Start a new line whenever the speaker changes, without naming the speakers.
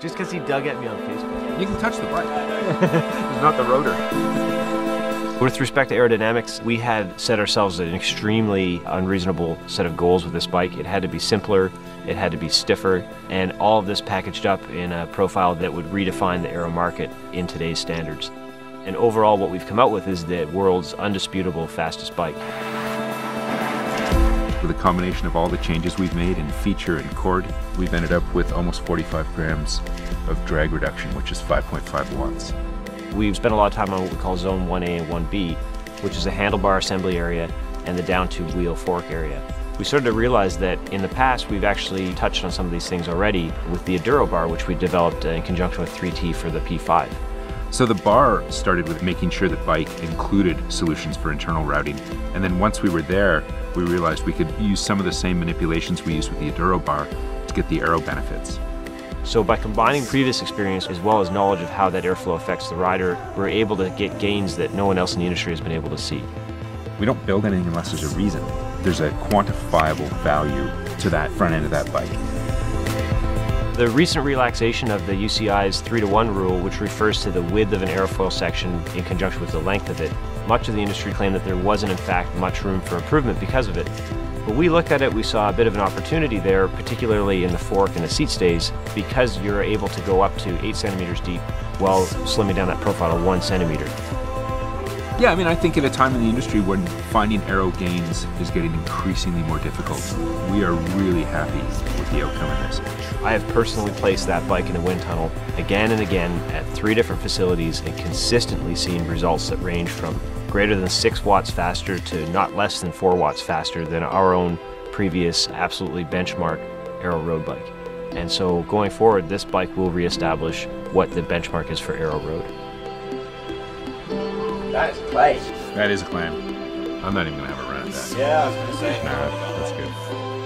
Just because he dug at me on Facebook.
You can touch the bike. it's not the rotor.
With respect to aerodynamics, we had set ourselves an extremely unreasonable set of goals with this bike. It had to be simpler, it had to be stiffer, and all of this packaged up in a profile that would redefine the aero market in today's standards. And overall, what we've come out with is the world's undisputable fastest bike.
With a combination of all the changes we've made in feature and chord, we've ended up with almost 45 grams of drag reduction, which is 5.5 watts.
We've spent a lot of time on what we call Zone 1A and 1B, which is the handlebar assembly area and the down tube wheel fork area. We started to realize that in the past we've actually touched on some of these things already with the Aduro bar, which we developed in conjunction with 3T for the P5.
So the bar started with making sure that bike included solutions for internal routing. And then once we were there, we realized we could use some of the same manipulations we used with the Aduro bar to get the aero benefits.
So by combining previous experience as well as knowledge of how that airflow affects the rider, we're able to get gains that no one else in the industry has been able to see.
We don't build anything unless there's a reason. There's a quantifiable value to that front end of that bike.
The recent relaxation of the UCI's 3 to 1 rule, which refers to the width of an airfoil section in conjunction with the length of it, much of the industry claimed that there wasn't in fact much room for improvement because of it. When we looked at it, we saw a bit of an opportunity there, particularly in the fork and the seat stays, because you're able to go up to 8 centimeters deep while slimming down that profile to 1 centimeter.
Yeah, I mean, I think at a time in the industry when finding aero gains is getting increasingly more difficult, we are really happy with the outcome of this.
I have personally placed that bike in a wind tunnel again and again at three different facilities and consistently seen results that range from greater than 6 watts faster to not less than 4 watts faster than our own previous absolutely benchmark aero road bike. And so going forward, this bike will reestablish what the benchmark is for aero road.
That is a claim.
That is a claim. I'm not even gonna have a run at that.
Yeah, I was gonna say.
Nah, that's good.